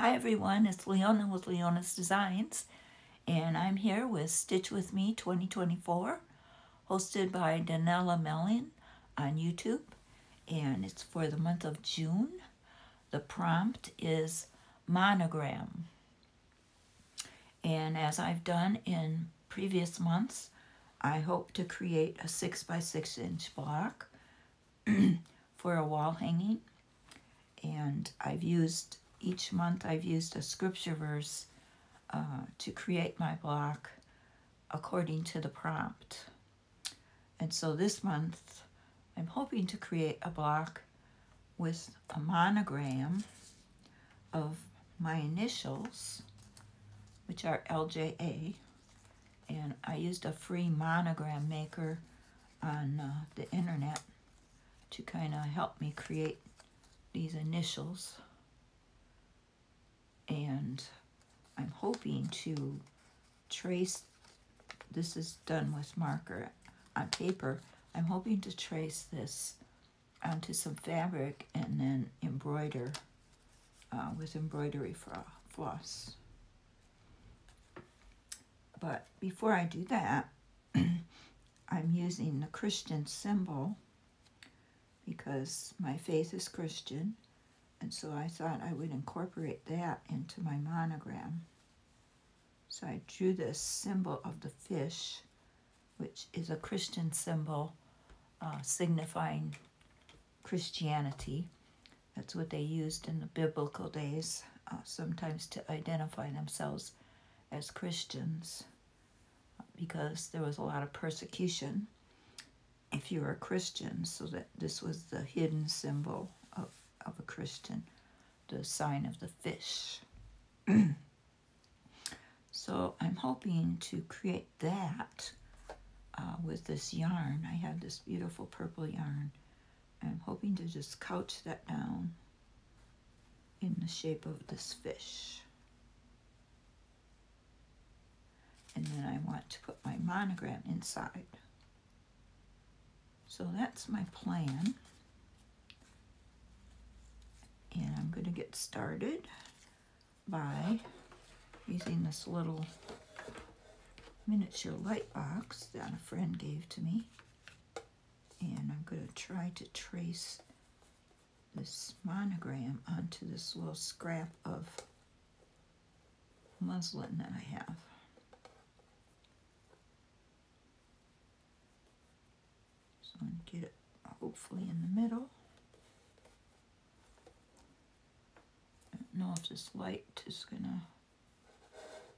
Hi everyone, it's Leona with Leona's Designs, and I'm here with Stitch With Me 2024, hosted by Daniela Mellen on YouTube, and it's for the month of June. The prompt is monogram. And as I've done in previous months, I hope to create a 6 by 6 inch block for a wall hanging. And I've used each month I've used a scripture verse uh, to create my block according to the prompt. And so this month I'm hoping to create a block with a monogram of my initials, which are LJA, and I used a free monogram maker on uh, the internet to kind of help me create these initials and I'm hoping to trace, this is done with marker on paper, I'm hoping to trace this onto some fabric and then embroider uh, with embroidery floss. But before I do that, I'm using the Christian symbol because my faith is Christian and so I thought I would incorporate that into my monogram. So I drew this symbol of the fish, which is a Christian symbol uh, signifying Christianity. That's what they used in the biblical days, uh, sometimes to identify themselves as Christians, because there was a lot of persecution if you were a Christian, so that this was the hidden symbol of a Christian, the sign of the fish. so I'm hoping to create that uh, with this yarn. I have this beautiful purple yarn. I'm hoping to just couch that down in the shape of this fish. And then I want to put my monogram inside. So that's my plan. And I'm going to get started by using this little miniature light box that a friend gave to me. And I'm going to try to trace this monogram onto this little scrap of muslin that I have. So I'm going to get it hopefully in the middle. Know if this light is gonna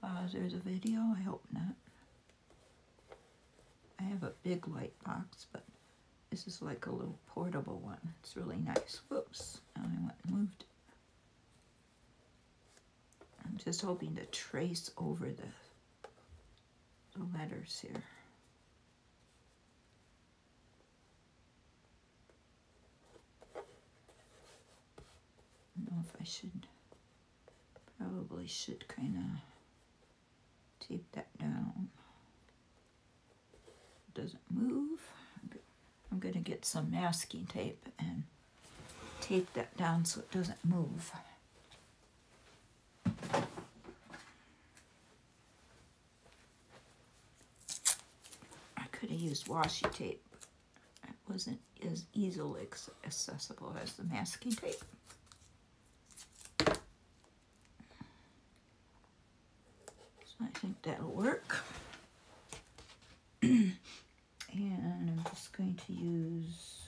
uh, bother the video. I hope not. I have a big light box, but this is like a little portable one. It's really nice. Whoops, I went and moved. I'm just hoping to trace over the, the letters here. I don't know if I should Probably should kind of tape that down. It doesn't move. I'm going to get some masking tape and tape that down so it doesn't move. I could have used washi tape. It wasn't as easily accessible as the masking tape. I think that'll work. and I'm just going to use,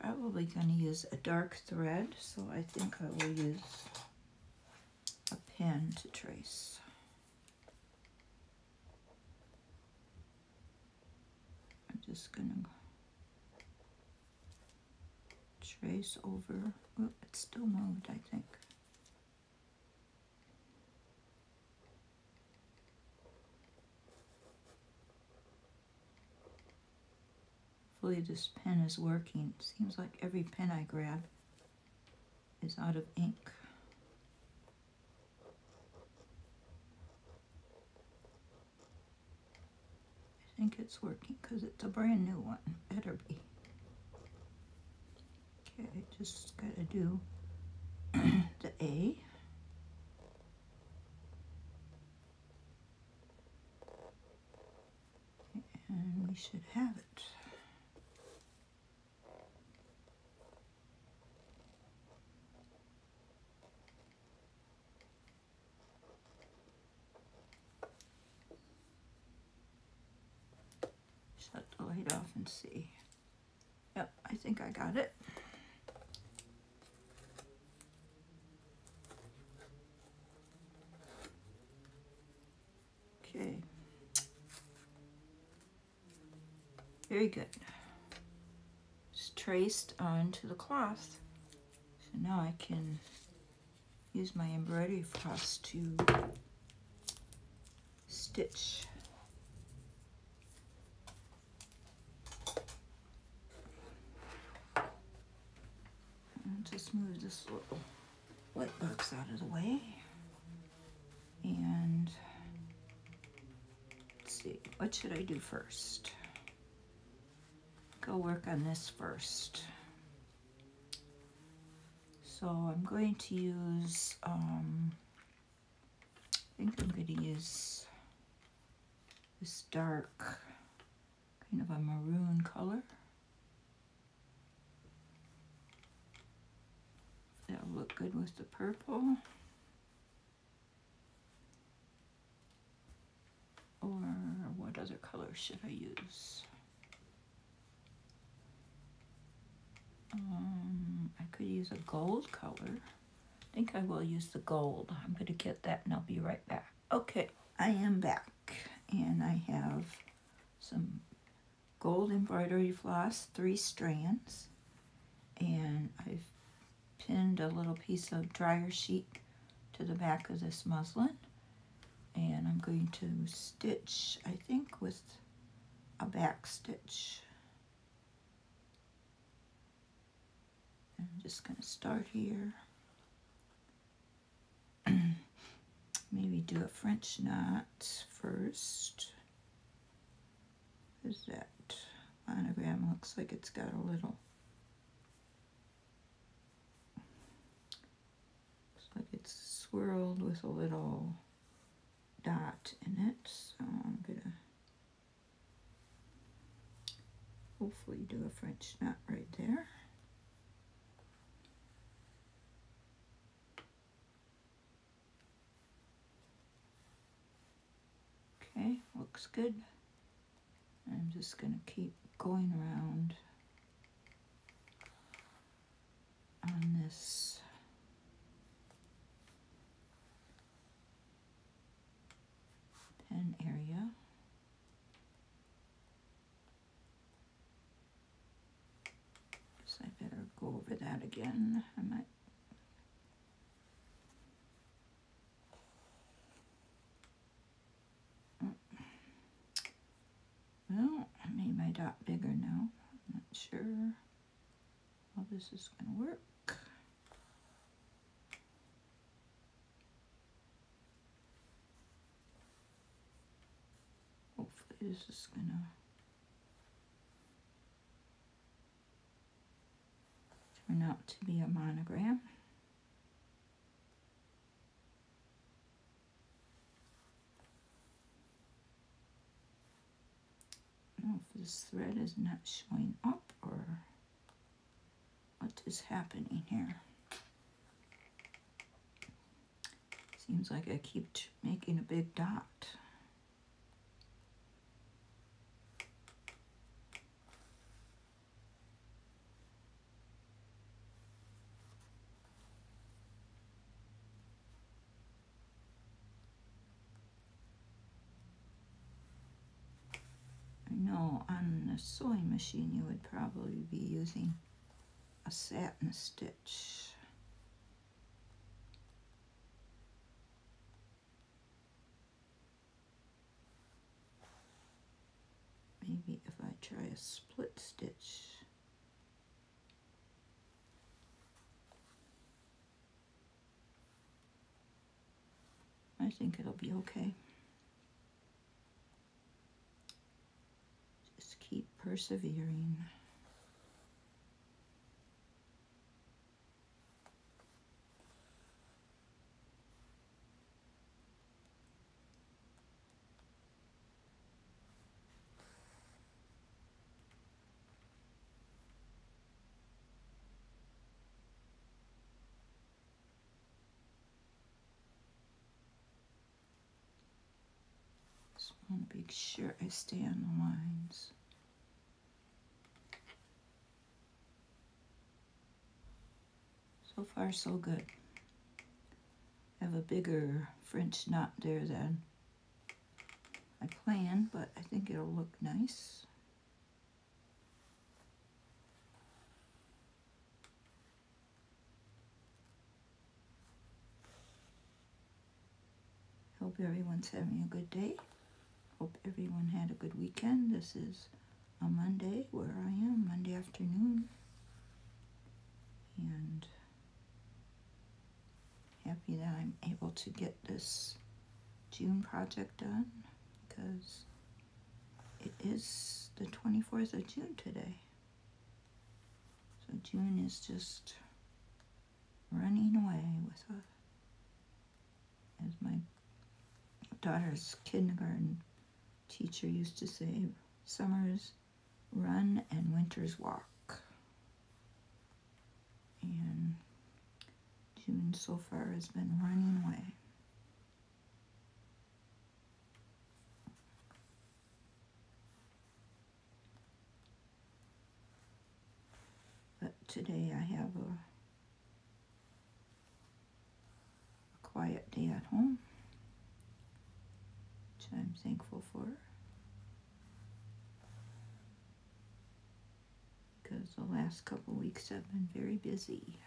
probably going to use a dark thread, so I think I will use a pen to trace. I'm just going to trace over, oh, it's still moved, I think. Hopefully this pen is working. Seems like every pen I grab is out of ink. I think it's working because it's a brand new one. Better be. Okay, just gotta do the A. And we should have it. Light off and see. Yep, I think I got it. Okay. Very good. It's traced onto the cloth. So now I can use my embroidery floss to stitch. And just move this little light box out of the way. And let's see, what should I do first? Go work on this first. So I'm going to use, um, I think I'm going to use this dark, kind of a maroon color. That'll look good with the purple. Or what other color should I use? Um, I could use a gold color. I think I will use the gold. I'm going to get that and I'll be right back. Okay, I am back and I have some gold embroidery floss, three strands, and I've pinned a little piece of dryer sheet to the back of this muslin and I'm going to stitch, I think with a back stitch. I'm just going to start here. Maybe do a French knot first. Is that monogram? Looks like it's got a little. Looks like it's swirled with a little dot in it. So I'm gonna hopefully do a French knot right there. Okay, looks good. I'm just going to keep going around on this pen area. Guess I better go over that again. I might Well, I made my dot bigger now. I'm not sure how this is going to work. Hopefully this is just going to turn out to be a monogram. if this thread is not showing up or what is happening here. Seems like I keep making a big dot. know the sewing machine you would probably be using a satin stitch. Maybe if I try a split stitch. I think it'll be okay. persevering. Just want to make sure I stay on the lines. So far, so good. I have a bigger French knot there than I planned, but I think it'll look nice. Hope everyone's having a good day. Hope everyone had a good weekend. This is a Monday where I am, Monday afternoon. And happy that I'm able to get this June project done because it is the 24th of June today. So June is just running away with us. As my daughter's kindergarten teacher used to say, summers run and winters walk. And So far has been running away. But today I have a, a quiet day at home, which I'm thankful for. Because the last couple weeks have been very busy.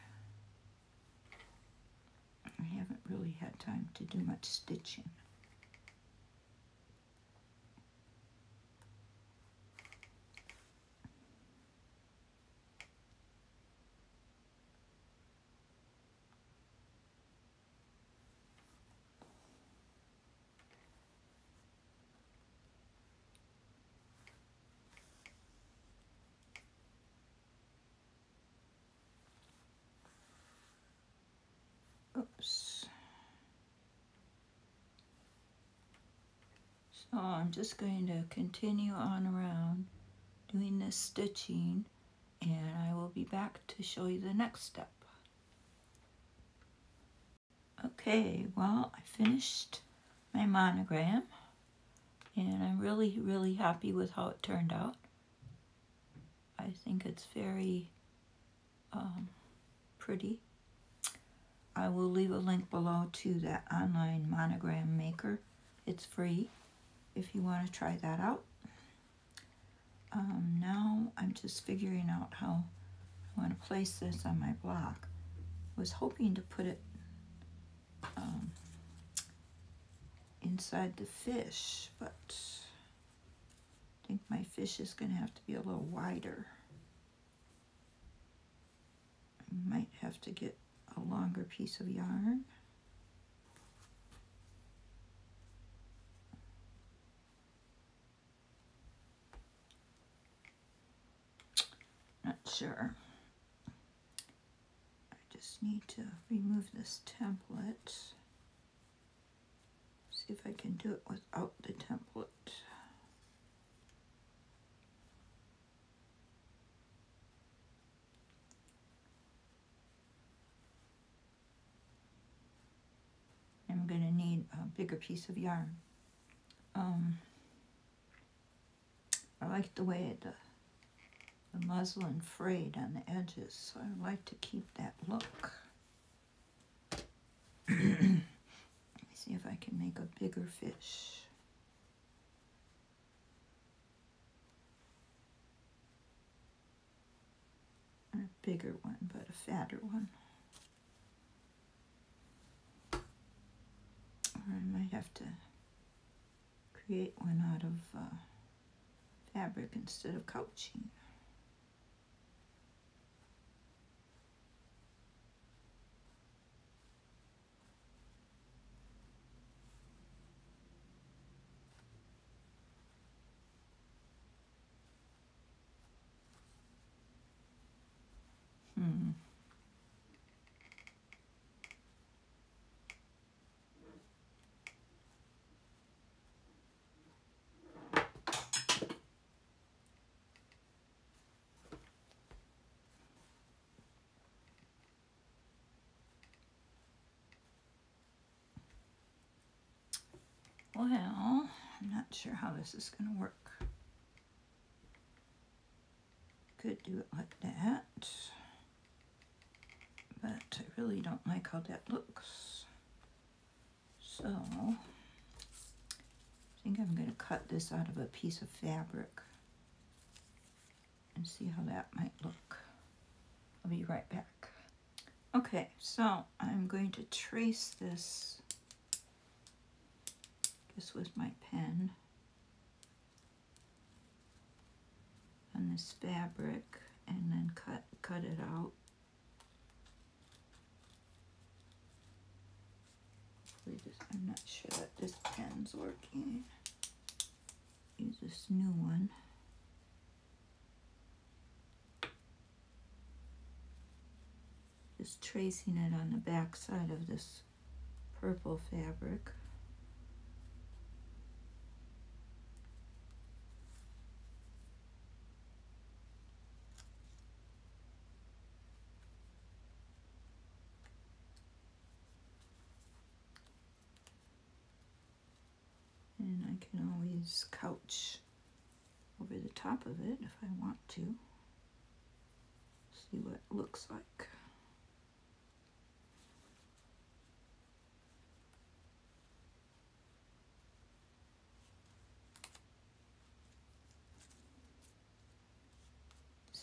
I haven't really had time to do much stitching. Oops. So I'm just going to continue on around doing this stitching and I will be back to show you the next step. Okay, well I finished my monogram and I'm really really happy with how it turned out. I think it's very um, pretty. I will leave a link below to that online monogram maker. It's free if you want to try that out. Um, now I'm just figuring out how I want to place this on my block. I was hoping to put it um, inside the fish, but I think my fish is going to have to be a little wider. I might have to get a longer piece of yarn. Sure. I just need to remove this template. See if I can do it without the template. I'm going to need a bigger piece of yarn. Um, I like the way the, the muslin frayed on the edges, so I like to keep that look. Let me see if I can make a bigger fish. a bigger one, but a fatter one. I might have to create one out of uh, fabric instead of couching. Well, I'm not not sure how this is going to work. Could do it like that, but I really don't like how that looks. So, I think I'm going to cut this out of a piece of fabric and see how that might look. I'll be right back. Okay, so I'm going to trace this, this with my pen, on this fabric and then cut, cut it out. This, I'm not sure that this pen's working. Use this new one. just tracing it on the back side of this purple fabric. And I couch over the top of it if I want to. See what it looks like.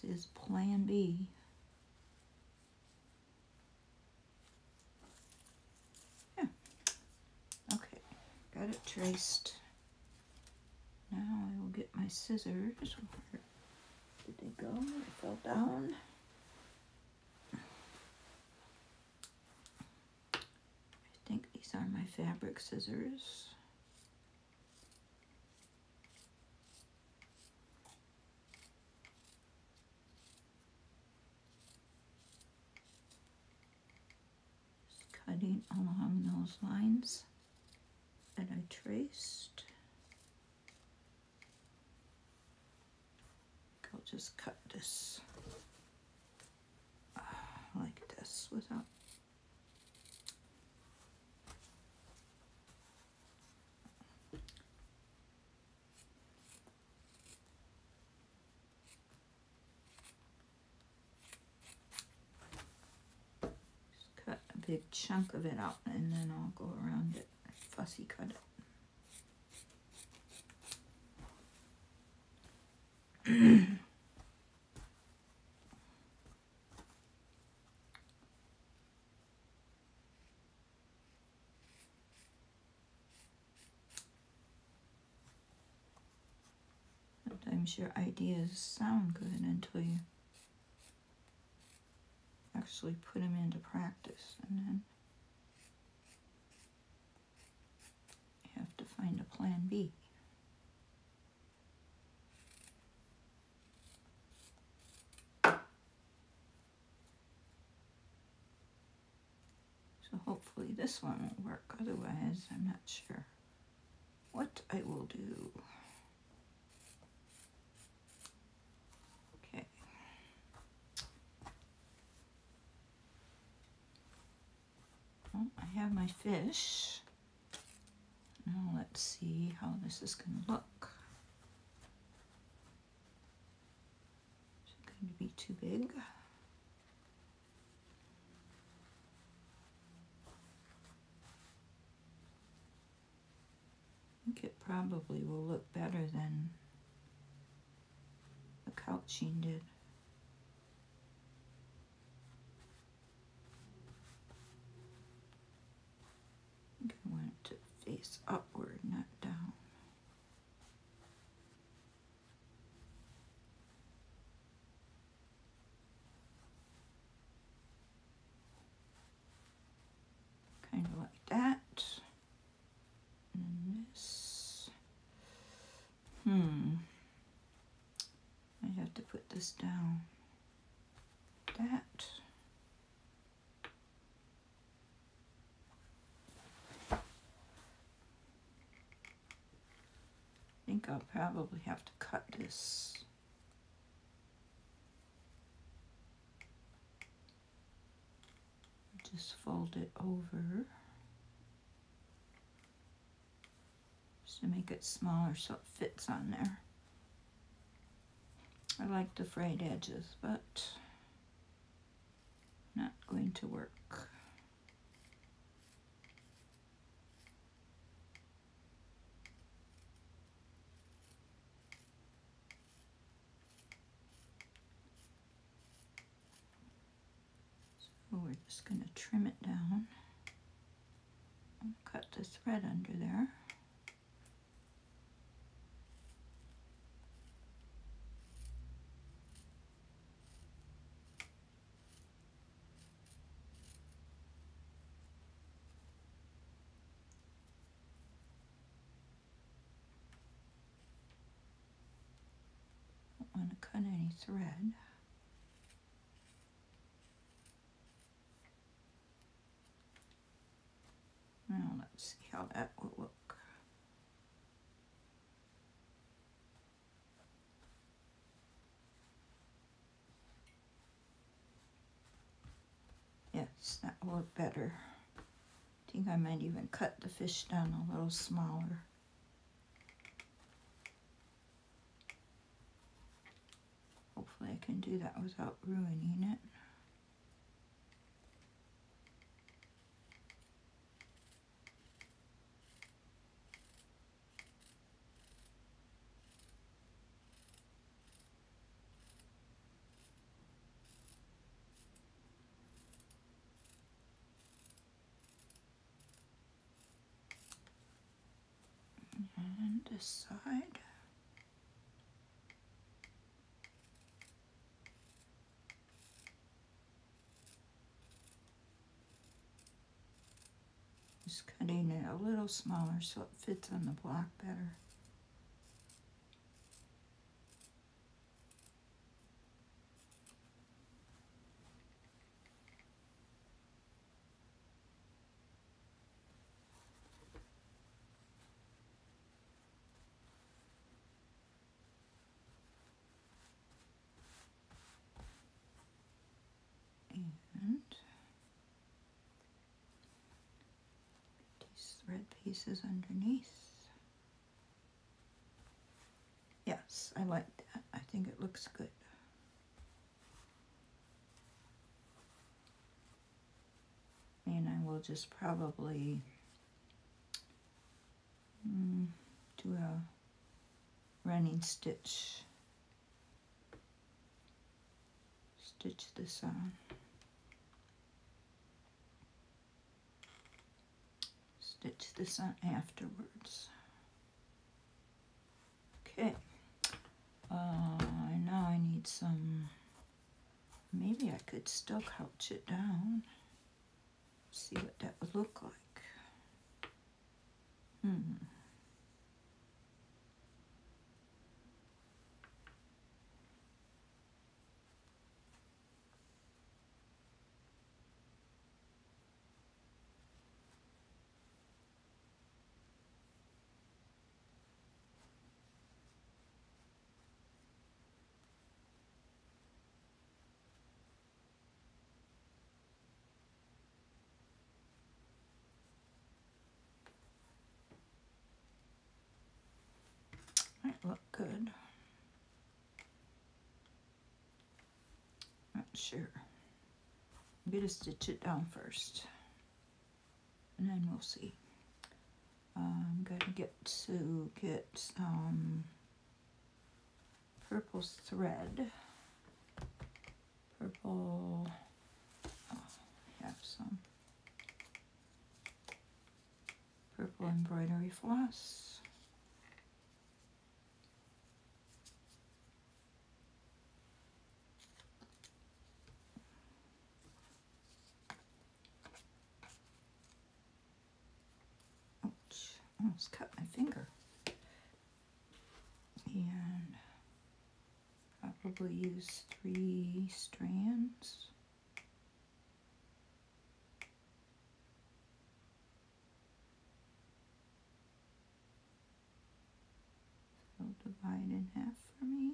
This is Plan B. Yeah. Okay, got it traced. Now I will get my scissors. Where did they go? They fell down. I think these are my fabric scissors. cutting along those lines that I traced. Just cut this uh, like this without cut a big chunk of it out and then I'll go around it, fussy cut it. Sometimes your ideas sound good until you actually put them into practice and then you have to find a plan B. So hopefully this one will work, otherwise I'm not sure what I will do. I have my fish. Now let's see how this is going to look. Is it going to be too big? I think it probably will look better than the couching did. I want it to face upward, not down. Kind of like that. And this. Hmm. I have to put this down. That. I'll probably have to cut this. Just fold it over. just to make it smaller so it fits on there. I like the frayed edges, but not going to work. We're just going to trim it down. Cut the thread under there. Don't want to cut any thread. Now let's see how that will look. Yes, that will look better. I think I might even cut the fish down a little smaller. Hopefully I can do that without ruining it. And this side. Just cutting it a little smaller so it fits on the block better. And these thread pieces underneath. Yes, I like that. I think it looks good. And I will just probably mm, do a running stitch. Stitch this on. Stitch this on afterwards. Okay. Uh, now I need some, maybe I could still couch it down. See what that would look like. Hmm. Might look good. Not sure. I'm gonna stitch it down first. And then we'll see. Um, I'm gonna get to get some purple thread. Purple, oh, I have some purple embroidery floss. Almost cut my finger. And I'll probably use three strands. So divide in half for me.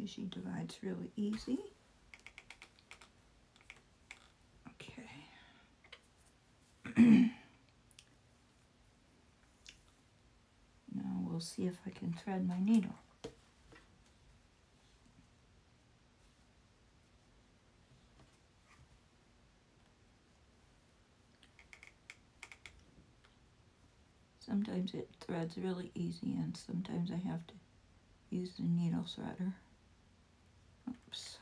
Usually divides really easy. Okay. now we'll see if I can thread my needle. Sometimes it threads really easy and sometimes I have to use the needle threader. Oops.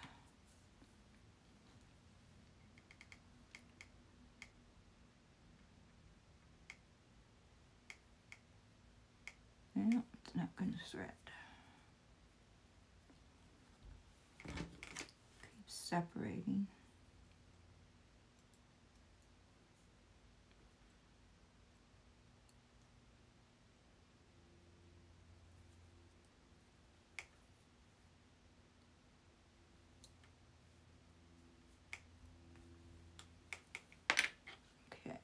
No, it's not going to thread. Keep separating. Okay.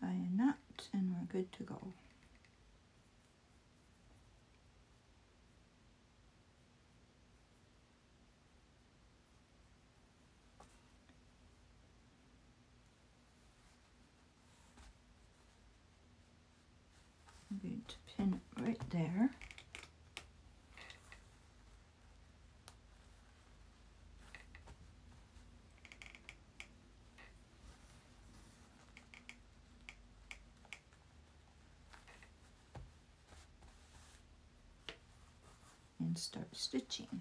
Tie a knot and we're good to go. I'm going to pin it right there. Start stitching.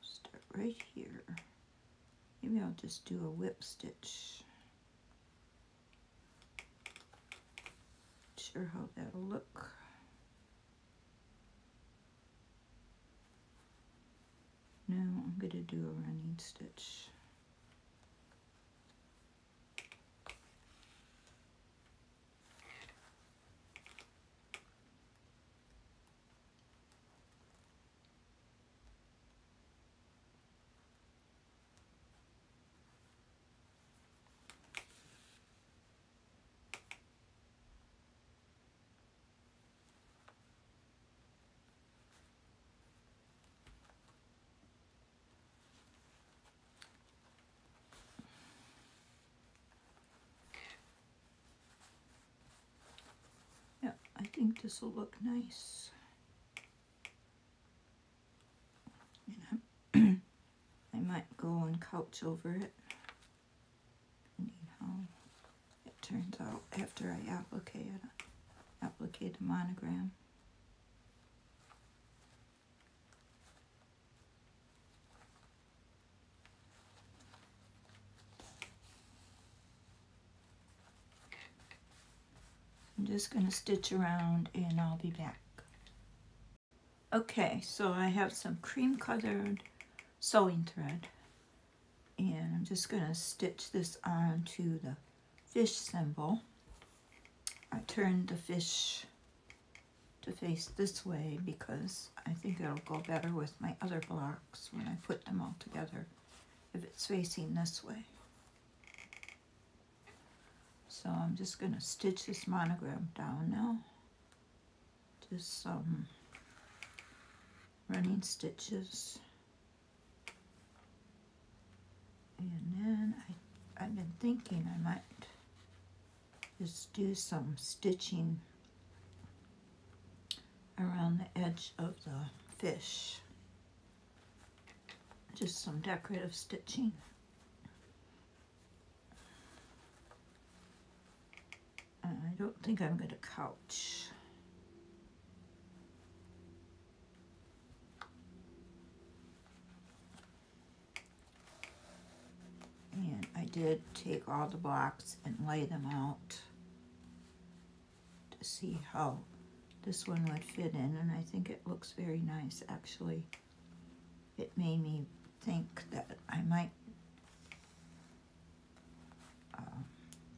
Start right here. Maybe I'll just do a whip stitch. Sure how that'll look. No, I'm going to do a running stitch. Yeah, I think this will look nice. I might go and couch over it. Depending how um, it turns out after I applicate applicate the monogram. I'm just going to stitch around and I'll be back. Okay, so I have some cream colored sewing thread and I'm just going to stitch this onto the fish symbol. I turned the fish to face this way because I think it'll go better with my other blocks when I put them all together if it's facing this way. So I'm just going to stitch this monogram down now. Just some running stitches. And then I, I've been thinking I might just do some stitching around the edge of the fish. Just some decorative stitching. I don't think I'm going to couch. And I did take all the blocks and lay them out to see how this one would fit in and I think it looks very nice actually. It made me think that I might uh,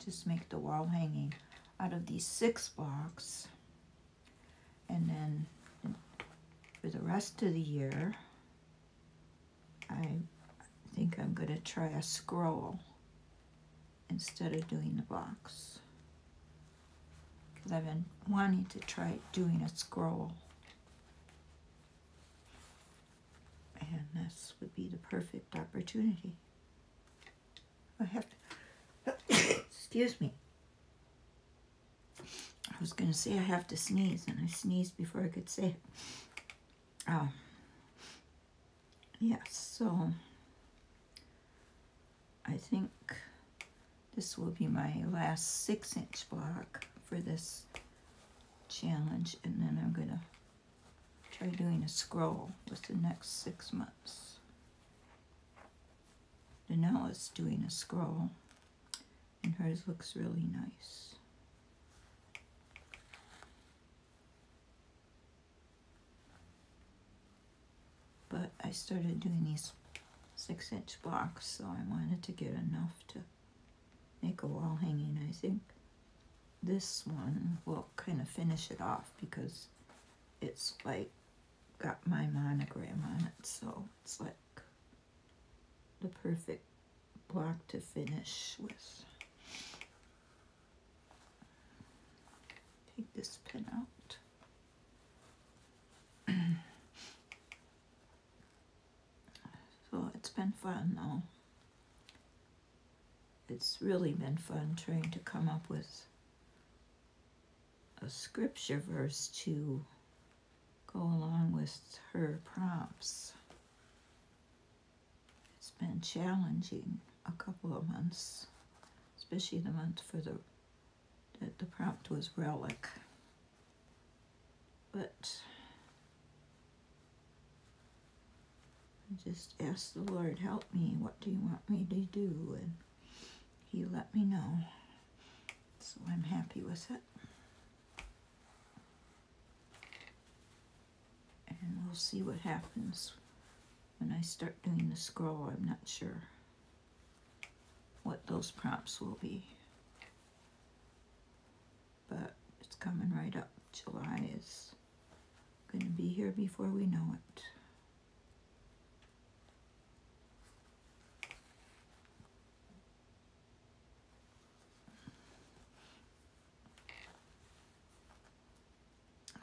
just make the wall hanging out of these six blocks and then for the rest of the year I think I'm going to try a scroll instead of doing the blocks. because I've been wanting to try doing a scroll. And this would be the perfect opportunity. I have to, excuse me. I was going to say I have to sneeze, and I sneezed before I could say it. Um, yes, so I think this will be my last six inch block for this challenge, and then I'm going to try doing a scroll with the next six months. Daniela's doing a scroll, and hers looks really nice. But I started doing these six inch blocks, so I wanted to get enough to make a wall hanging. I think this one will kind of finish it off because it's like got my monogram on it, so it's like the perfect block to finish with. Take this pin out. So it's been fun though. It's really been fun trying to come up with a scripture verse to go along with her prompts. It's been challenging a couple of months, especially the month for the that the prompt was relic. But just asked the Lord, help me, what do you want me to do? And he let me know. So I'm happy with it. and we'll see what happens when I start doing the scroll. I'm not sure what those prompts will be. But it's coming right up. July is going to be here before we know it.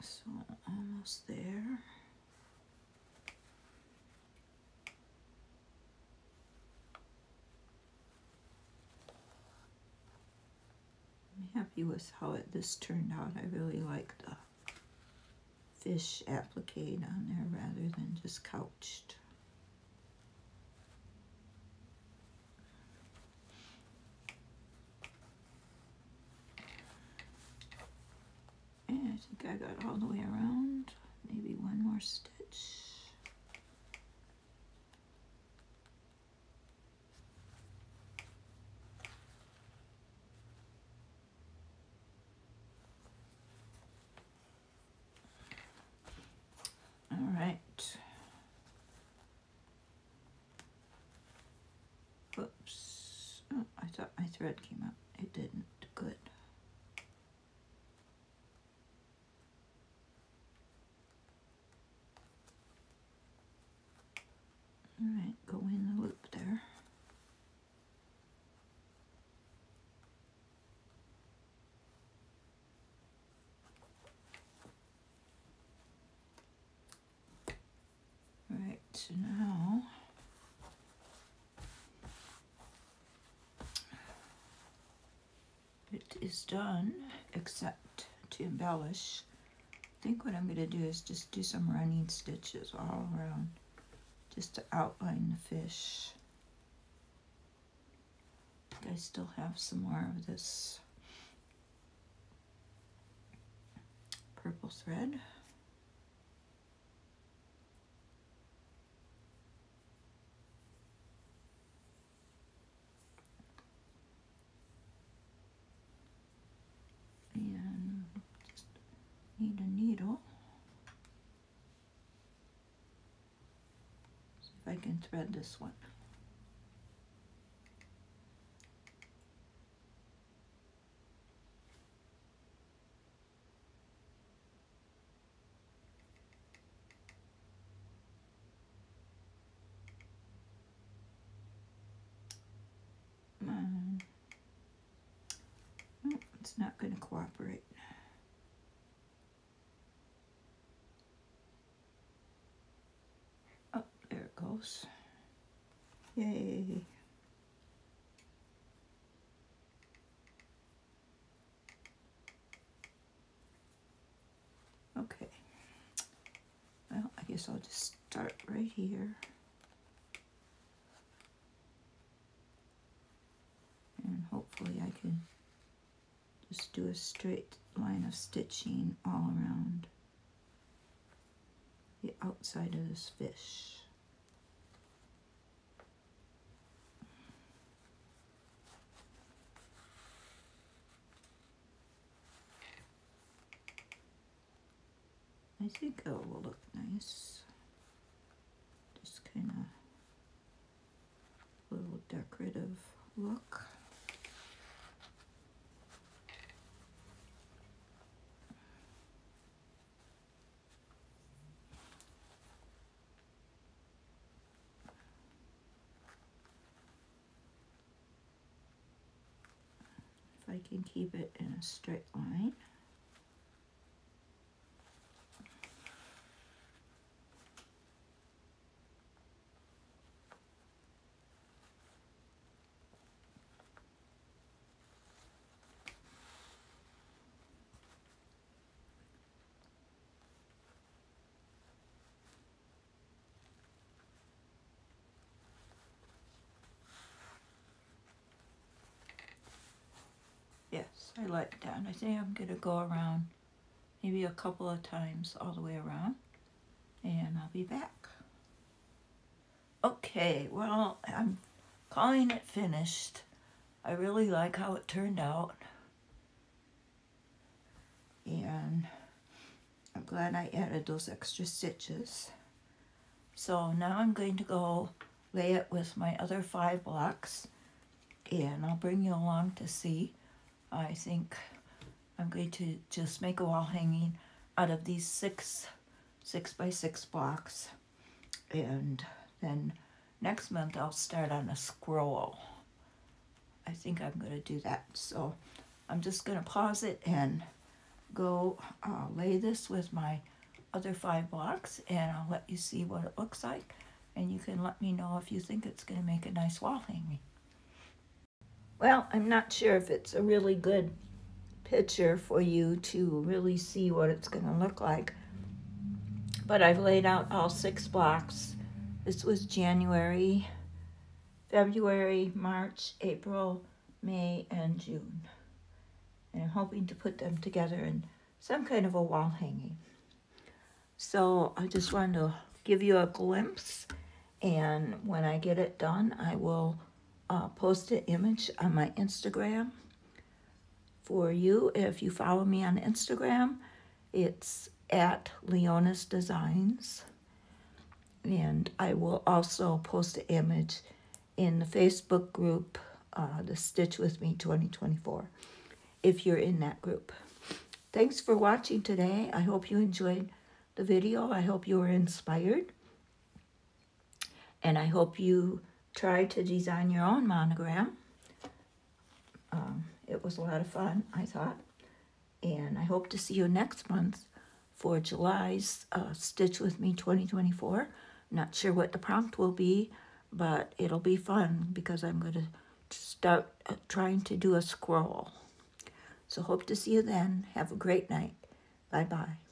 So almost there. I'm happy with how it, this turned out. I really like the fish applique on there rather than just couched. I think I got all the way around. More stitch. All right. Whoops. Oh, I thought my thread came out. It didn't. Good. All right, go in the loop there. All right, so now it is done except to embellish. I think what I'm going to do is just do some running stitches all around just to outline the fish. I still have some more of this purple thread. And just need a needle. See if I can thread this one. It's not going to cooperate. Oh, there it goes. Yay. Okay. Well, I guess I'll just start right here. And hopefully I can just do a straight line of stitching all around the outside of this fish. I think it will look nice. Just kind of little decorative look. Can keep it in a straight line. I like that. I think I'm going to go around maybe a couple of times all the way around and I'll be back. Okay, well, I'm calling it finished. I really like how it turned out. And I'm glad I added those extra stitches. So now I'm going to go lay it with my other five blocks and I'll bring you along to see I think I'm going to just make a wall hanging out of these six six by six blocks. And then next month I'll start on a scroll. I think I'm going to do that. So I'm just going to pause it and go uh, lay this with my other five blocks and I'll let you see what it looks like. And you can let me know if you think it's going to make a nice wall hanging. Well, I'm not sure if it's a really good picture for you to really see what it's going to look like. But I've laid out all six blocks. This was January, February, March, April, May, and June. And I'm hoping to put them together in some kind of a wall hanging. So I just wanted to give you a glimpse. And when I get it done, I will uh, post an image on my Instagram for you. If you follow me on Instagram, it's at Leona's Designs. And I will also post an image in the Facebook group, uh, the Stitch With Me 2024, if you're in that group. Thanks for watching today. I hope you enjoyed the video. I hope you were inspired. And I hope you try to design your own monogram. Um, it was a lot of fun, I thought. And I hope to see you next month for July's uh, Stitch With Me 2024. Not sure what the prompt will be, but it'll be fun because I'm going to start uh, trying to do a scroll. So hope to see you then. Have a great night. Bye-bye.